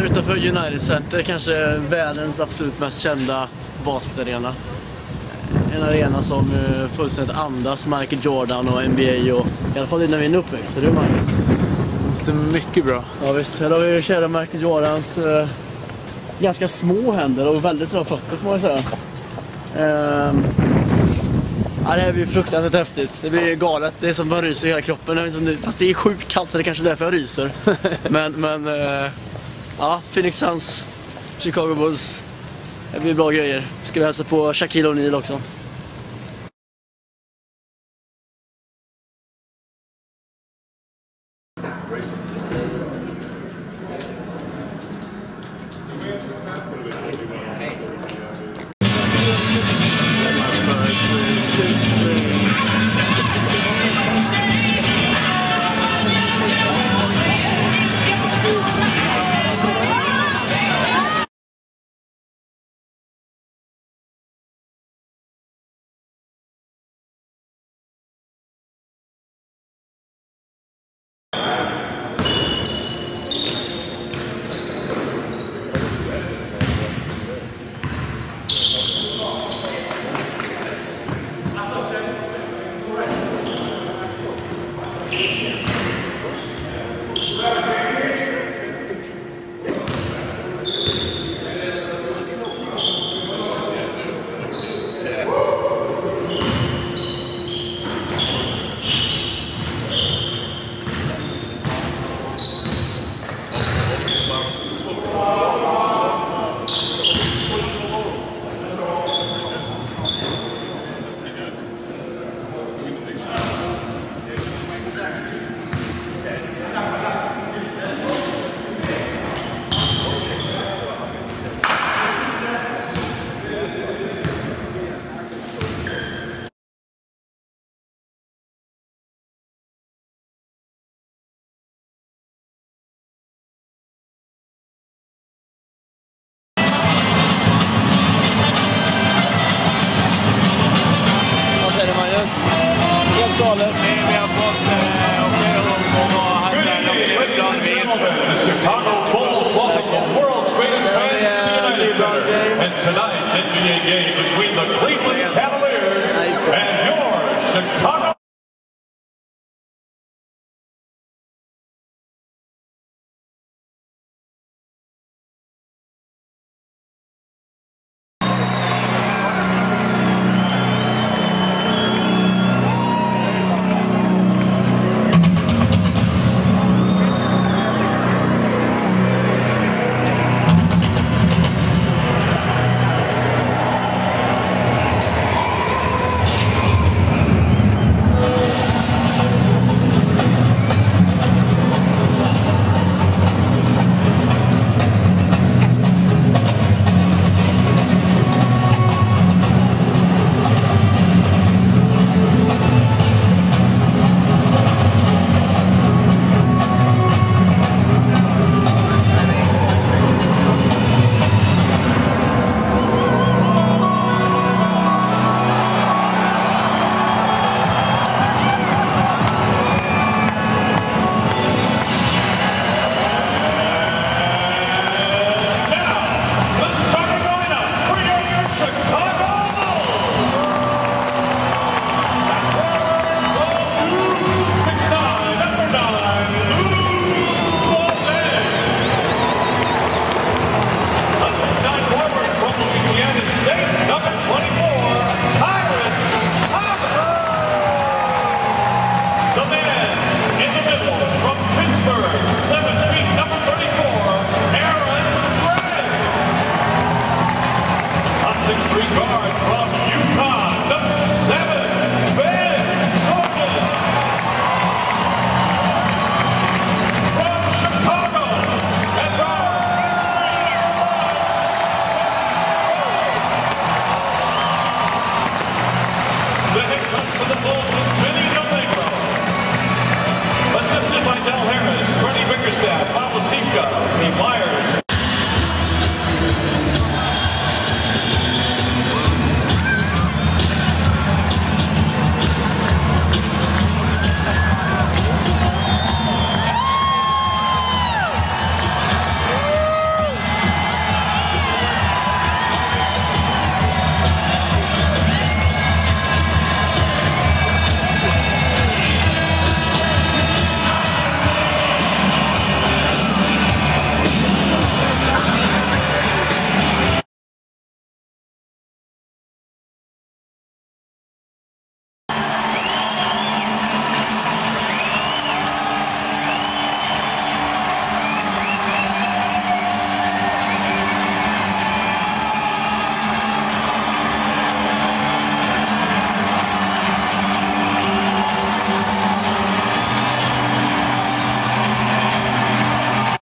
här utanför United Center, kanske världens absolut mest kända basketarena. En arena som eh, fullständigt andas Michael Jordan och NBA och i alla fall innan min uppväxt. Är du Magnus? Det stämmer mycket bra. Ja visst, här har vi kära Michael Jordans eh, ganska små händer och väldigt små fötter får man säga. Ehm, ja, det här blir fruktansvärt häftigt. Det blir galet. Det är som man ryser i hela kroppen. Fast det är sjukt kallt så det är kanske är därför jag ryser. men men eh, ja, Phoenix Suns, Chicago Bulls. Det blir bra grejer. Ska vi hälsa på Shaquille O'Neal också. vi. Chicago Bulls welcome the world's greatest fans oh, to the United game. And tonight's NBA game between the Cleveland Cut for the ball.